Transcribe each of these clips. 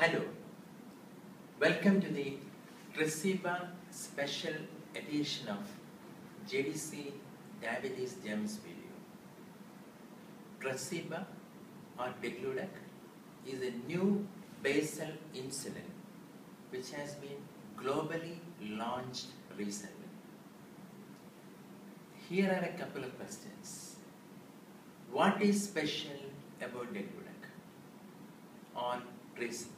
Hello, welcome to the Tresiba special edition of JDC Diabetes Gems video. Tresiba or Degludec is a new basal insulin which has been globally launched recently. Here are a couple of questions. What is special about Degludec or Tresiba?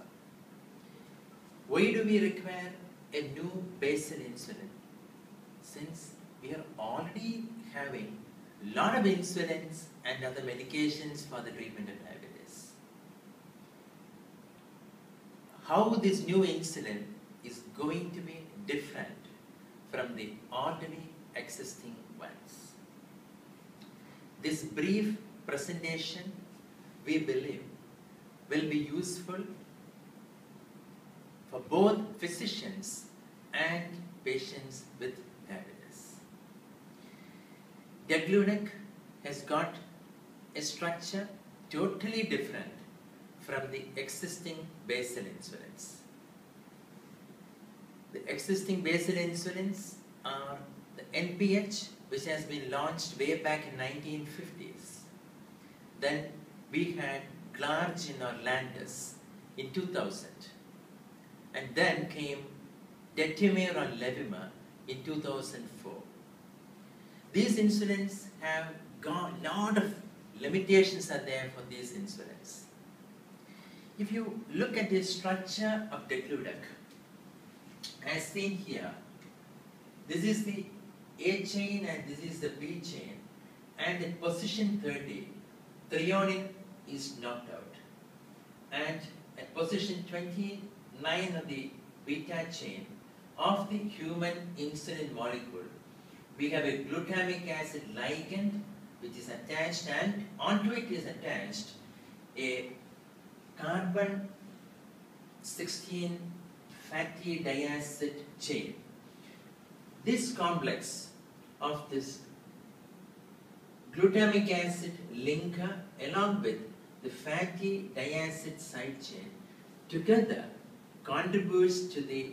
Why do we require a new basal insulin? Since we are already having a lot of insulins and other medications for the treatment of diabetes. How this new insulin is going to be different from the already existing ones. This brief presentation, we believe, will be useful for both physicians and patients with diabetes. Degludec has got a structure totally different from the existing basal insulins. The existing basal insulins are the NPH, which has been launched way back in 1950s. Then we had Glargine or Lantus in 2000 and then came Detemir or Levemir in 2004. These insulins have got lot of limitations are there for these insulins. If you look at the structure of Degludec, as seen here, this is the A chain and this is the B chain, and at position 30, threonine is knocked out. And at position 29 of the beta chain of the human insulin molecule, we have a glutamic acid linker which is attached and onto it is attached a carbon 16 fatty diacid chain. This complex of this glutamic acid linker along with the fatty diacid side chain together contributes to the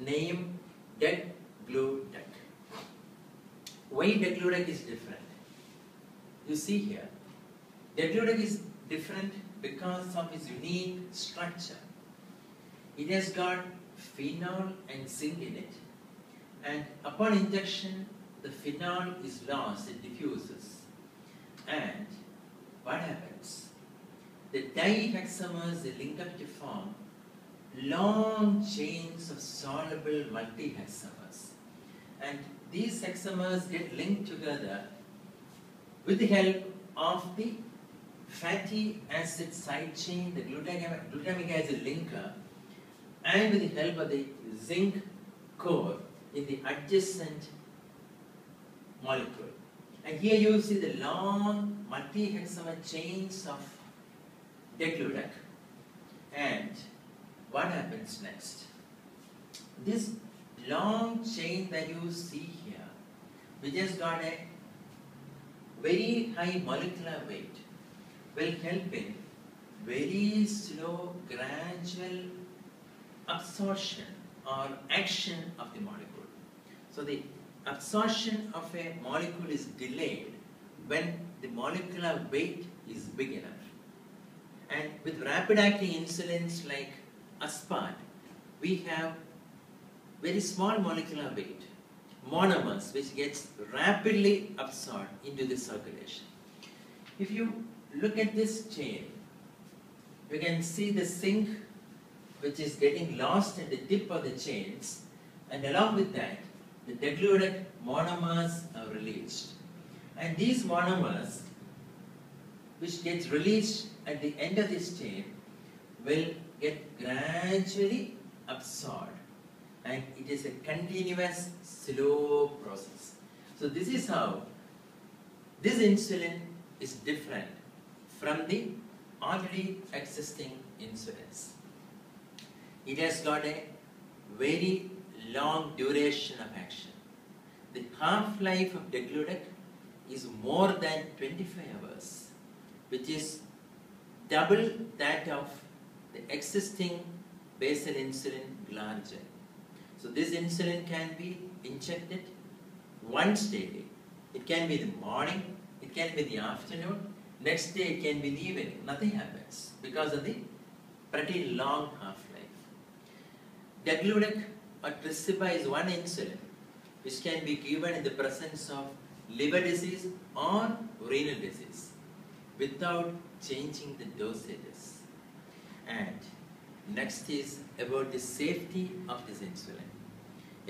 name Degludec. Why Degludec is different? You see here, Degludec is different because of its unique structure. It has got phenol and zinc in it and upon injection the phenol is lost, it diffuses and what happens? The dihexamers they link up to form long chains of soluble multihexamers and these hexamers get linked together with the help of the fatty acid side chain, the glutamic, glutamic acid linker, and with the help of the zinc core in the adjacent molecule. And here you see the long multi-hexamer chains of Degludec. And what happens next? This long chain that you see here, which has got a very high molecular weight, will help in very slow, gradual absorption or action of the molecule. So the absorption of a molecule is delayed when the molecular weight is big enough. And with rapid acting insulins like aspart, we have very small molecular weight, monomers, which gets rapidly absorbed into the circulation. If you look at this chain, you can see the zinc which is getting lost at the tip of the chains and along with that the degludec monomers are released. And these monomers which gets released at the end of this chain will get gradually absorbed and it is a continuous slow process. So this is how this insulin is different from the already existing insulins. It has got a very long duration of action. The half-life of Degludec is more than 25 hours, which is double that of the existing basal insulin glargine. So this insulin can be injected once daily. It can be the morning, it can be the afternoon, next day it can be the evening. Nothing happens because of the pretty long half-life. Degludec or Tresiba is one insulin which can be given in the presence of liver disease or renal disease without changing the dosages. And next is about the safety of this insulin,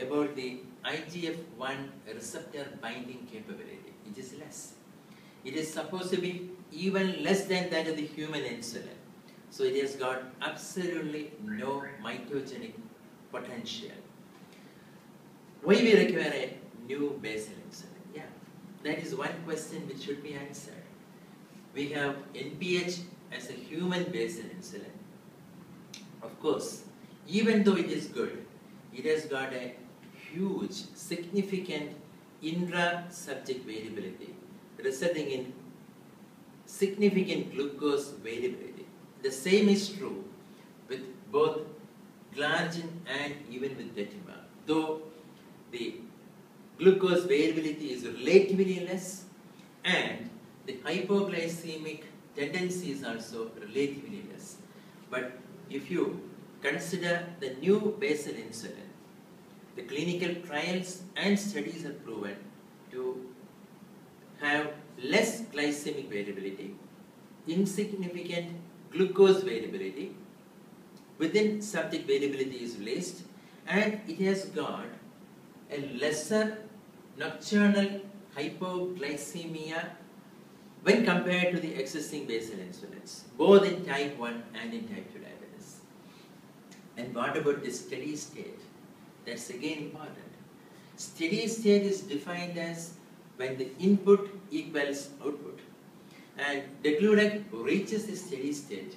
about the IGF-1 receptor binding capability, it is less. It is supposed to be even less than that of the human insulin. So it has got absolutely no mitogenic potential. Why we require a new basal insulin? Yeah, that is one question which should be answered. We have NPH as a human basal insulin. Of course, even though it is good, it has got a huge, significant intra-subject variability, resulting in significant glucose variability. The same is true with both glargine and even with detemir. Though the glucose variability is relatively less and the hypoglycemic tendency is also relatively less. But if you consider the new basal insulin, the clinical trials and studies have proven to have less glycemic variability, insignificant glucose variability, within subject variability is released, and it has got a lesser nocturnal hypoglycemia when compared to the existing basal insulins, both in type 1 and in type 2 diabetes. And what about the steady state? That's again important. Steady state is defined as when the input equals output. And degludec reaches the steady state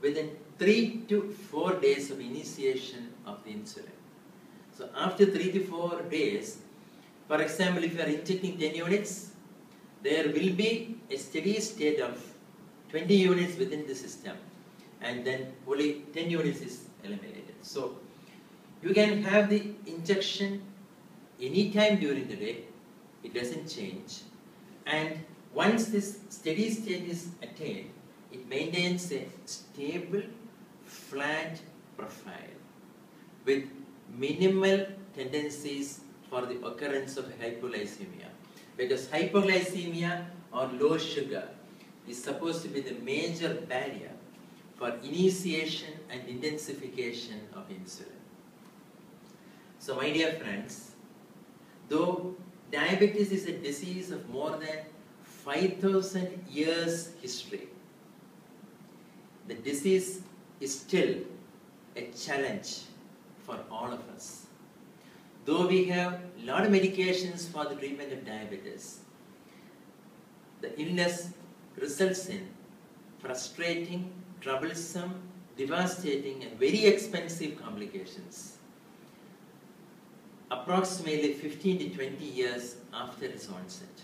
within 3 to 4 days of initiation of the insulin. So after 3 to 4 days, for example, if you are injecting 10 units, there will be a steady state of 20 units within the system and then only 10 units is eliminated. So you can have the injection anytime during the day, it doesn't change. And once this steady state is attained, it maintains a stable, flat profile with minimal tendencies for the occurrence of hypoglycemia. Because hypoglycemia or low sugar is supposed to be the major barrier for initiation and intensification of insulin. So my dear friends, though diabetes is a disease of more than 5000 years history, the disease is still a challenge for all of us. Though we have a lot of medications for the treatment of diabetes, the illness results in frustrating, troublesome, devastating and very expensive complications. Approximately 15 to 20 years after its onset.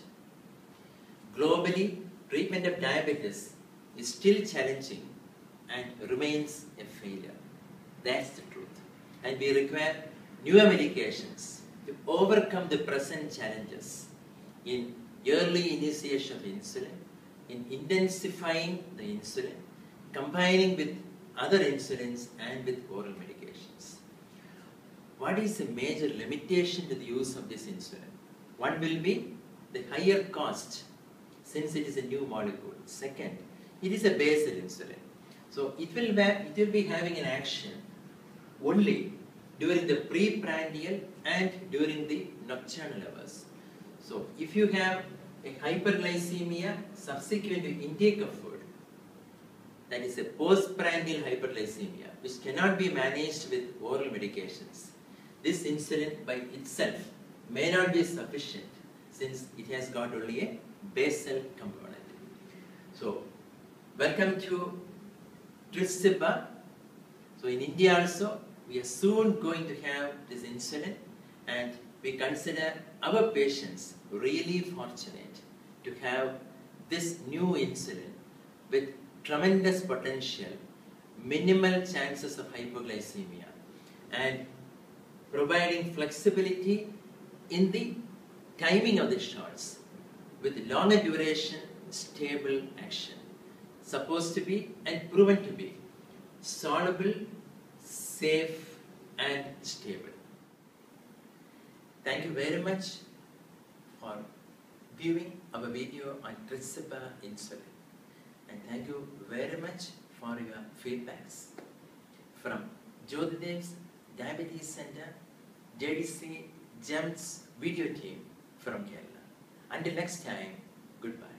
Globally, treatment of diabetes is still challenging and remains a failure. That's the truth. And we require newer medications to overcome the present challenges in early initiation of insulin, in intensifying the insulin, combining with other insulins and with oral medications. What is the major limitation to the use of this insulin? One will be the higher cost since it is a new molecule. Second, it is a basal insulin. So it will, be, it will be having an action only during the preprandial and during the nocturnal hours. So if you have a hyperglycemia subsequent to intake of food, that is a postprandial hyperglycemia, which cannot be managed with oral medications. This insulin by itself may not be sufficient since it has got only a basal component. So, welcome to Tresiba. So in India also, we are soon going to have this insulin and we consider our patients really fortunate to have this new insulin with tremendous potential, minimal chances of hypoglycemia and providing flexibility in the timing of the shots with longer duration, stable action. Supposed to be and proven to be soluble, safe, and stable. Thank you very much for viewing our video on Tresiba insulin. Thank you very much for your feedbacks from Jothydev's Diabetes Center, JDC GEMS video team from Kerala. Until next time, goodbye.